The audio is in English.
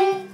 है